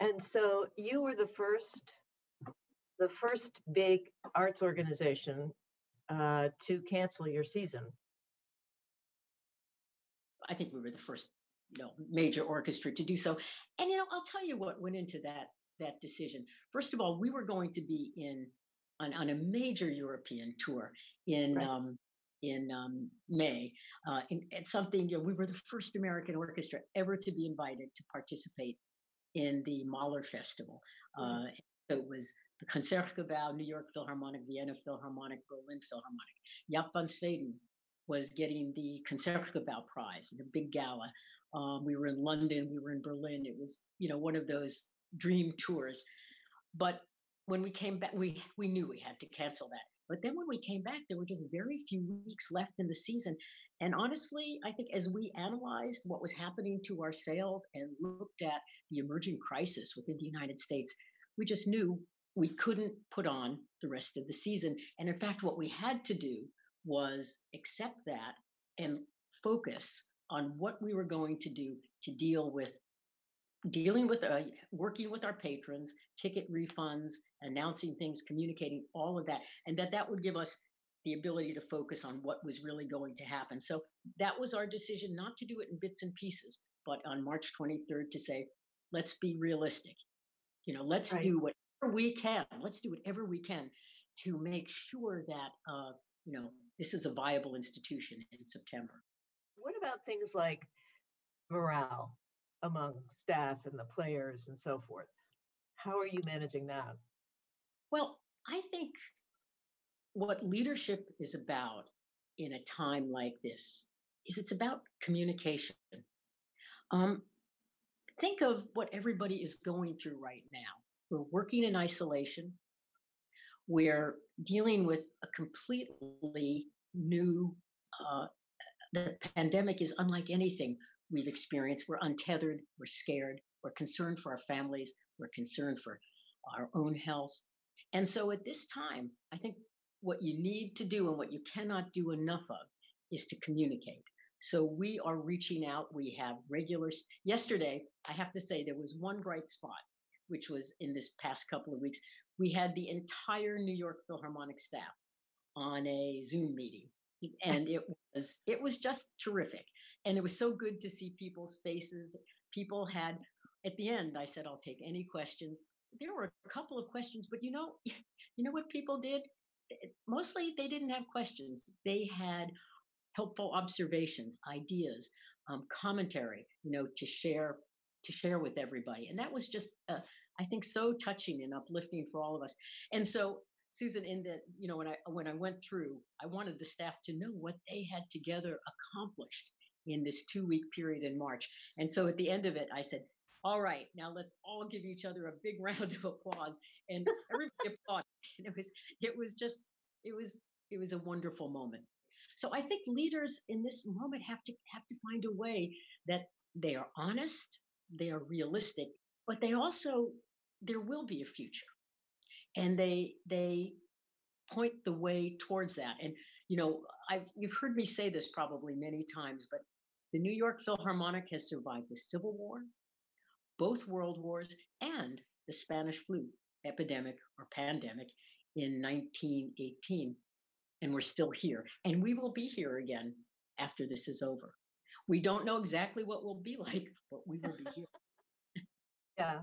And so you were the first, the first big arts organization uh, to cancel your season. I think we were the first, you know, major orchestra to do so. And you know, I'll tell you what went into that that decision. First of all, we were going to be in on, on a major European tour in Right. um, in um, May. Uh, in, and something, you know, we were the first American orchestra ever to be invited to participate in the Mahler Festival. Mhm. Uh, so it was the Concertgebouw, New York Philharmonic, Vienna Philharmonic, Berlin Philharmonic. Jaap van Zweden was getting the Concertgebouw Prize, the big gala. Um, we were in London, we were in Berlin. It was, you know, one of those dream tours. But when we came back, we we knew we had to cancel that. But then when we came back, there were just very few weeks left in the season. And honestly, I think as we analyzed what was happening to our sales and looked at the emerging crisis within the United States, we just knew we couldn't put on the rest of the season. And in fact, what we had to do was accept that and focus on what we were going to do to deal with dealing with uh, working with our patrons ticket refunds announcing things communicating all of that and that that would give us the ability to focus on what was really going to happen so that was our decision not to do it in bits and pieces but on march 23rd to say let's be realistic you know let's Right. do whatever we can let's do whatever we can to make sure that uh, you know this is a viable institution in september What about things like morale among staff and the players and so forth? How are you managing that? Well, I think what leadership is about in a time like this is it's about communication. Um, think of what everybody is going through right now. We're working in isolation. We're dealing with a completely new, uh, the pandemic is unlike anything we've experienced. We're untethered, we're scared, we're concerned for our families, we're concerned for our own health. And so at this time, I think what you need to do and what you cannot do enough of is to communicate. So we are reaching out. We have regulars. Yesterday, I have to say, there was one bright spot, which was in this past couple of weeks. We had the entire New York Philharmonic staff on a Zoom meeting, and it was it was just terrific. And it was so good to see people's faces. People had at the end. I said, "I'll take any questions." There were a couple of questions, but you know, you know what people did? Mostly, they didn't have questions. They had helpful observations, ideas, um, commentary, you know, to share to share with everybody, and that was just, uh, I think, so touching and uplifting for all of us. And so, Susan, in that, you know, when I when I went through, I wanted the staff to know what they had together accomplished in this two week period in March. And so, at the end of it, I said. All right, now let's all give each other a big round of applause, and everybody applauded. And it was, it was just, it was, it was a wonderful moment. So I think leaders in this moment have to have to find a way that they are honest, they are realistic, but they also there will be a future, and they they point the way towards that. And you know, I you've heard me say this probably many times, but the New York Philharmonic has survived the Civil War, both World Wars, and the Spanish flu epidemic or pandemic in 1918 and we're still here. And we will be here again after this is over. We don't know exactly what we'll be like, but we will be here. Yeah,